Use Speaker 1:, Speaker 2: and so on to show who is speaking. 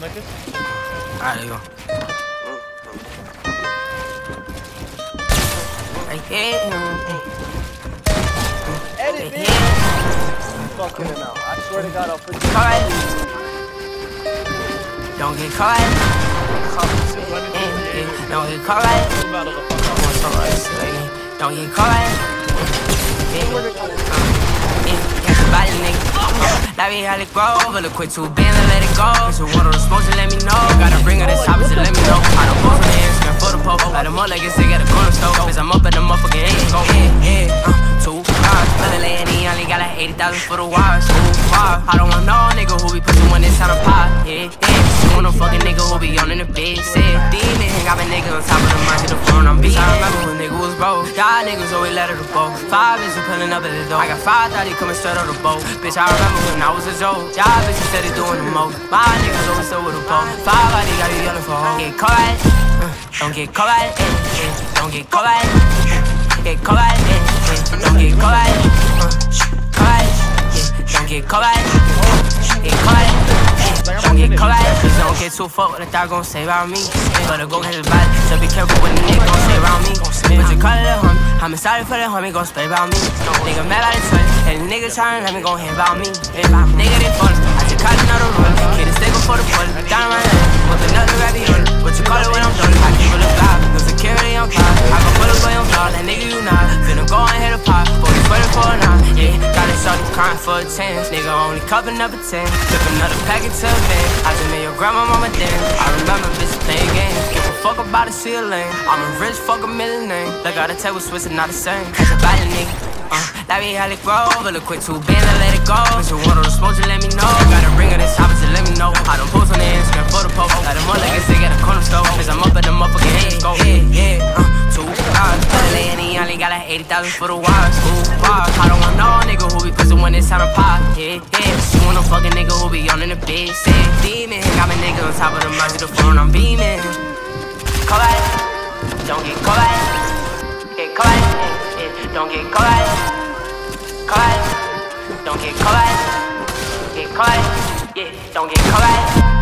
Speaker 1: Naked?
Speaker 2: Alright, there you go. Right here.
Speaker 1: Edit! Fucking. I swear to God, I'll put you.
Speaker 2: Caught. Don't get caught. Don't get caught. Don't get caught. A body, nigga. Like we had it grow, but look quick to bend and let it go. It's a water the smoke, so let me know. Gotta bring her this topic, so let me know. I don't post on the Instagram for the post. Like the more like it's got a corner store. Cause I'm up at the motherfucking end. Go, yeah, yeah. Uh, two hours. Another lady, only got like 80,000 for the wires. Ooh, wow. I don't want no nigga who be pushing when it's time to pop. Yeah, yeah. She want a fucking nigga who be on in the bed. Say, demon. Got my nigga on top of the mic to the phone. I'm beat. Broke. Y'all niggas always let her boat. Five is pulling up at the door. I got five, thought he coming straight on the boat. Bitch, I remember when I was a joke. Y'all bitches said he doing the most. My niggas always still with a boat. Five, I got you yelling for hoes. Get caught. Don't get caught. Don't get caught. Get caught. Don't get caught. Caught. Don't get caught. Get caught. Don't get caught. Don't get too fucked what the thought gon' say about me. Better go catch his body. So be careful what the nigga gon' say around me. But you call it a homie. I'm excited for the homie gon' spray about me. Nigga mad about the twin. And the nigga tryna let me gon' hear about me. Nigga, they fun. I just caught another run. Kid crying for a chance. Nigga only cupping up a 10. Took another packet to a van. I just made your grandma mama dance. I remember bitch playing games. Give a fuck about the ceiling. I'm a rich fuck a million name. Like all the table Swiss is not the same. Catch a body nigga. Uh, like we had it grow, but look quick too bend and let it go. If you want the smoke, 80,000 for the wires. Ooh, wow. I don't want no nigga who be pushing when it's time to pop. Yeah, yeah. She want no fucking nigga who be on in the bed. Say, demon. Got my nigga on top of the mic the I'm beaming. Call back. Don't get caught. Get caught. Don't get caught. Caught. Don't get caught. Get caught. Yeah, don't get caught.